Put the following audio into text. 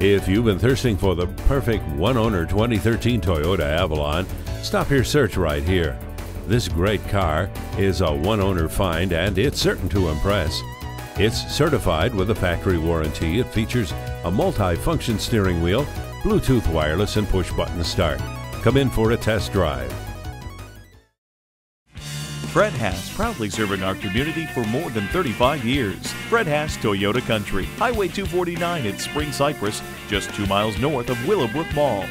If you've been thirsting for the perfect one owner 2013 Toyota Avalon, stop your search right here. This great car is a one owner find and it's certain to impress. It's certified with a factory warranty. It features a multi function steering wheel, Bluetooth wireless, and push button start. Come in for a test drive. Fred Haas, proudly serving our community for more than 35 years. Fred Haas Toyota Country, Highway 249 at Spring Cypress, just two miles north of Willowbrook Mall.